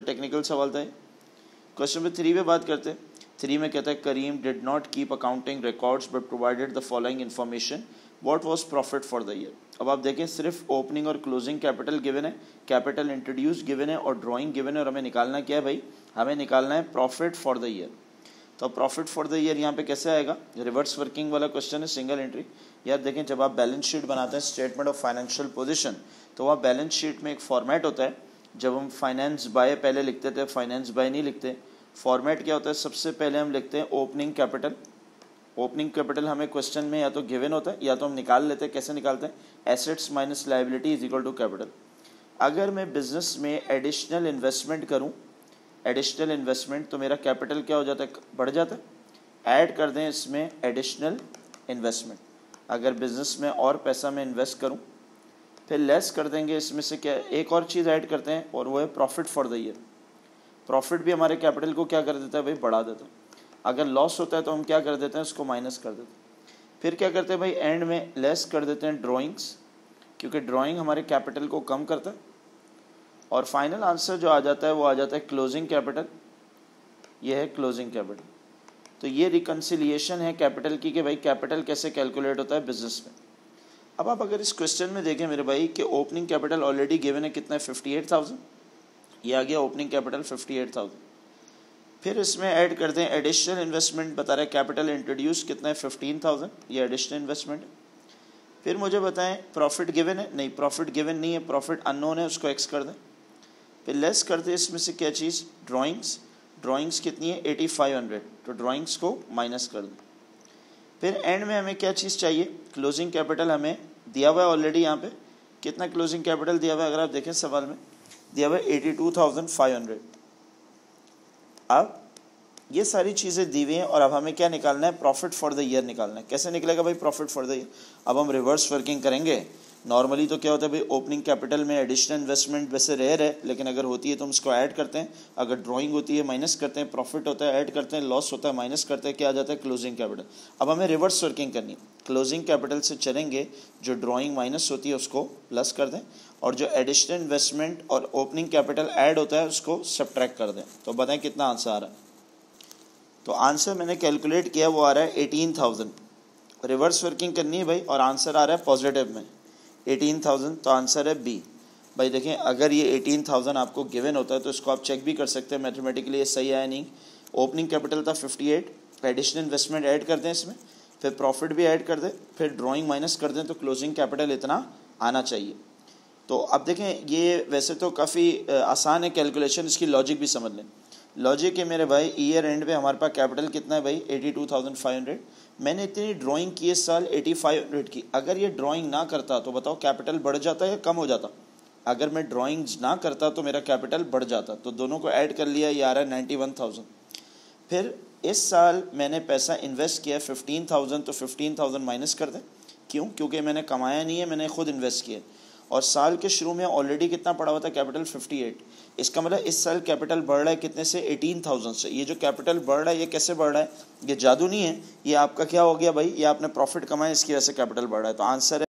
Technical सवाल था question number three पे बात करते हैं। थ्री में कहता है, Karim did not keep accounting records but provided the following information what was profit for the year अब आप देखें, सिर्फ़ ओपनिंग और क्लोजिंग कैपिटल गिवन है कैपिटल इंट्रोड्यूस गिवन है और ड्राइंग गिवन है और हमें निकालना क्या है भाई? हमें निकालना है प्रॉफिट फॉर द ईयर तो प्रॉफिट फॉर द ईयर यहाँ पे कैसे आएगा? रिवर्स वर्किंग वाला क्वेश्चन है सिंगल एंट्री यार देखें, जब आप बैलेंस शीट बनाते हैं स्टेटमेंट ऑफ़ फाइनेंशियल पोजिशन तो वहाँ बैलेंस शीट में एक फॉर्मेट होता है जब हम फाइनेंस बाय पहले लिखते थे फाइनेंस बाय नहीं लिखते। फॉर्मेट क्या होता है? सबसे पहले हम लिखते हैं ओपनिंग कैपिटल ओपनिंग कैपिटल हमें क्वेश्चन में या तो गिवन होता है, या तो हम निकाल लेते हैं। कैसे निकालते हैं? Assets minus liability is equal to capital अगर मैं बिज़नेस में एडिशनल इन्वेस्टमेंट करूँ एडिशनल इन्वेस्टमेंट तो मेरा कैपिटल क्या हो जाता है? बढ़ जाता है। ऐड कर दें इसमें एडिशनल इन्वेस्टमेंट अगर बिज़नेस में और पैसा मैं इन्वेस्ट करूँ फिर लेस कर देंगे, इसमें से क्या, एक और चीज़ ऐड करते हैं, और वो है profit for the year profit भी हमारे कैपिटल को क्या कर देता है भाई? बढ़ा देता है. अगर लॉस होता है तो हम क्या कर देते हैं? उसको माइनस कर देते हैं. फिर क्या करते हैं भाई? एंड में लेस कर देते हैं ड्राइंग्स क्योंकि ड्राइंग हमारे कैपिटल को कम करता है. और फाइनल आंसर जो आ जाता है, वो आ जाता है क्लोजिंग कैपिटल ये है क्लोजिंग कैपिटल तो ये रिकन्सिलियेशन है कैपिटल की कि भाई कैपिटल कैसे कैलकुलेट होता है बिज़नेस में. अब आप अगर इस क्वेश्चन में देखें मेरे भाई, कि ओपनिंग कैपिटल ऑलरेडी गिवन है कितना है? फिफ्टी एट थाउज़ेंड ये आ गया opening capital fifty eight thousand फिर इसमें ऐड कर दें एडिशनल इन्वेस्टमेंट बता रहा कैपिटल इंट्रोड्यूस कितना है? फिफ्टीन थाउज़ेंड ये एडिशनल इन्वेस्टमेंट फिर मुझे बताएँ प्रॉफिट गिवन है? नहीं प्रॉफिट गिवन नहीं है प्रॉफिट अननोन है, उसको एक्स कर दें। फिर लेस करते हैं इसमें से क्या चीज़? ड्राइंग्स ड्राइंग्स कितनी है? एटी फाइव हंड्रेड तो ड्राइंग्स को माइनस कर दें। फिर एंड में हमें क्या चीज़ चाहिए? क्लोजिंग कैपिटल हमें दिया हुआ है ऑलरेडी यहाँ पे। कितना क्लोजिंग कैपिटल दिया हुआ है? अगर आप देखें सवाल में, दिया हुआ है eighty two thousand five hundred अब ये सारी चीज़ें दी हुई हैं और अब हमें क्या निकालना है? प्रॉफिट फॉर द ईयर निकालना है। कैसे निकलेगा भाई प्रॉफिट फॉर द ईयर अब हम रिवर्स वर्किंग करेंगे। नॉर्मली तो क्या होता है भाई ओपनिंग कैपिटल में एडिशनल इन्वेस्टमेंट वैसे रेयर है लेकिन अगर होती है तो हम उसको ऐड करते हैं। अगर ड्राइंग होती है माइनस करते हैं प्रॉफिट होता है ऐड करते हैं लॉस होता है माइनस करते हैं, क्या आ जाता है? क्लोजिंग कैपिटल अब हमें रिवर्स वर्किंग करनी है। क्लोजिंग कैपिटल से चलेंगे, जो ड्राइंग माइनस होती है, उसको प्लस कर दें। और जो एडिशनल इन्वेस्टमेंट और ओपनिंग कैपिटल ऐड होता है, उसको सब्ट्रैक्ट कर दें। तो बताएँ कितना आंसर आ रहा है। तो आंसर मैंने कैलकुलेट किया, वो आ रहा है एटीन थाउज़ेंड रिवर्स वर्किंग करनी है भाई, और आंसर आ रहा है पॉजिटिव में। एटीन थाउज़ेंड तो आंसर है बी। भाई देखें, अगर ये एटीन थाउज़ेंड आपको गिवन होता है तो इसको आप चेक भी कर सकते हैं मैथमेटिकली, ये सही आया नहीं। ओपनिंग कैपिटल था fifty eight additional investment add कर दें इसमें, फिर प्रॉफिट भी ऐड कर दें, फिर ड्राइंग माइनस कर दें तो क्लोजिंग कैपिटल इतना आना चाहिए। तो अब देखें, ये वैसे तो काफ़ी आसान है कैलकुलेशन इसकी लॉजिक भी समझ लें। लॉजिक है मेरे भाई ईयर एंड पे हमारे पास कैपिटल कितना है भाई? Eighty two thousand five hundred मैंने इतनी ड्राइंग की इस साल एटी फाइव हंड्रेड की। अगर ये ड्राइंग ना करता तो बताओ कैपिटल बढ़ जाता या कम हो जाता? अगर मैं ड्राइंग्स ना करता तो मेरा कैपिटल बढ़ जाता। तो दोनों को ऐड कर लिया, ये आ रहा है नाइन्टी वन थाउज़ेंड फिर इस साल मैंने पैसा इन्वेस्ट किया फिफ्टीन थाउज़ेंड तो फिफ्टीन थाउज़ेंड माइनस कर दें। क्यों? क्योंकि मैंने कमाया नहीं है, मैंने खुद इन्वेस्ट किया और साल के शुरू में ऑलरेडी कितना पड़ा हुआ था कैपिटल 58 इसका मतलब इस साल कैपिटल बढ़ रहा है कितने से? 18,000 से। ये जो कैपिटल बढ़ रहा है ये कैसे बढ़ रहा है? ये जादू नहीं है। ये आपका क्या हो गया भाई? ये आपने प्रॉफिट कमाया इसकी वजह से कैपिटल बढ़ रहा है। तो आंसर है